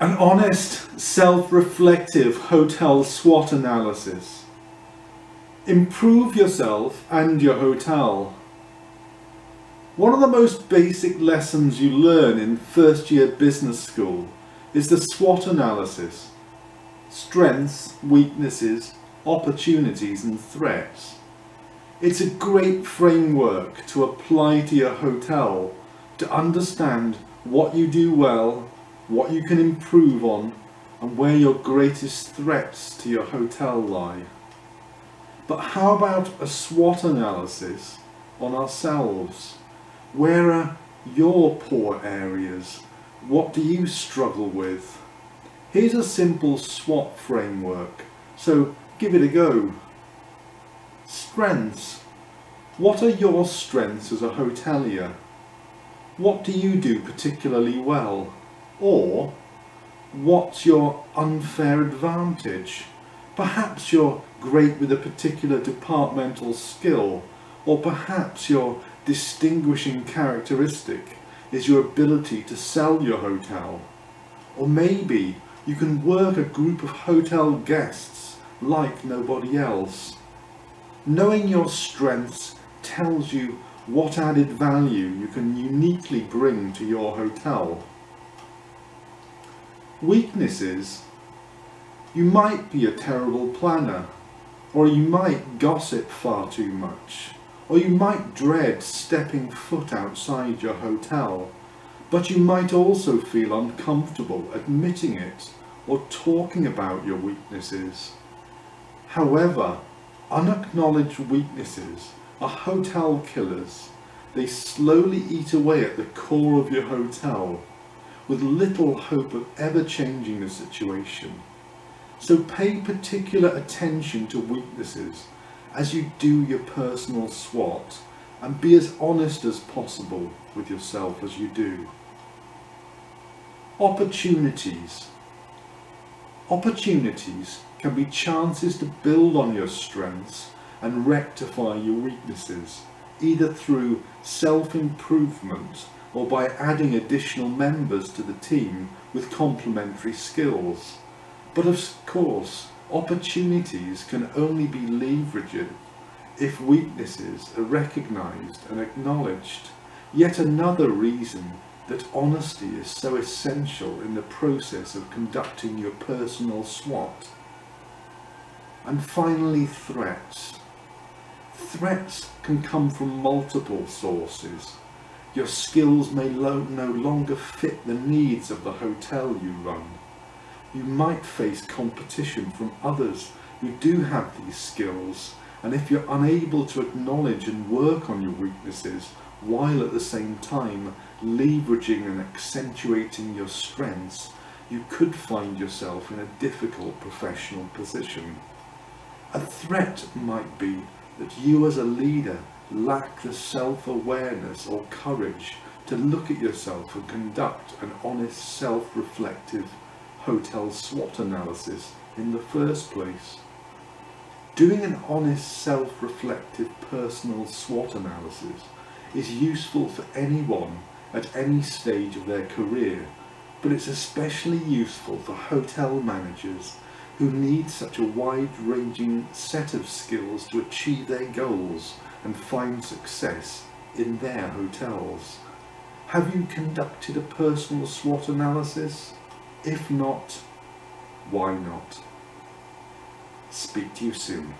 An honest, self-reflective hotel SWOT analysis. Improve yourself and your hotel. One of the most basic lessons you learn in first year business school is the SWOT analysis. Strengths, weaknesses, opportunities and threats. It's a great framework to apply to your hotel to understand what you do well what you can improve on and where your greatest threats to your hotel lie. But how about a SWOT analysis on ourselves? Where are your poor areas? What do you struggle with? Here's a simple SWOT framework, so give it a go. Strengths. What are your strengths as a hotelier? What do you do particularly well? Or what's your unfair advantage? Perhaps you're great with a particular departmental skill, or perhaps your distinguishing characteristic is your ability to sell your hotel. Or maybe you can work a group of hotel guests like nobody else. Knowing your strengths tells you what added value you can uniquely bring to your hotel. Weaknesses. You might be a terrible planner, or you might gossip far too much, or you might dread stepping foot outside your hotel, but you might also feel uncomfortable admitting it or talking about your weaknesses. However, unacknowledged weaknesses are hotel killers. They slowly eat away at the core of your hotel with little hope of ever changing the situation. So pay particular attention to weaknesses as you do your personal SWOT and be as honest as possible with yourself as you do. Opportunities. Opportunities can be chances to build on your strengths and rectify your weaknesses, either through self-improvement or by adding additional members to the team with complementary skills. But of course, opportunities can only be leveraged if weaknesses are recognised and acknowledged. Yet another reason that honesty is so essential in the process of conducting your personal SWOT. And finally, threats. Threats can come from multiple sources your skills may lo no longer fit the needs of the hotel you run. You might face competition from others who do have these skills and if you're unable to acknowledge and work on your weaknesses while at the same time leveraging and accentuating your strengths, you could find yourself in a difficult professional position. A threat might be that you as a leader lack the self-awareness or courage to look at yourself and conduct an honest self-reflective hotel SWOT analysis in the first place. Doing an honest self-reflective personal SWOT analysis is useful for anyone at any stage of their career, but it's especially useful for hotel managers who need such a wide-ranging set of skills to achieve their goals and find success in their hotels. Have you conducted a personal SWOT analysis? If not, why not? Speak to you soon.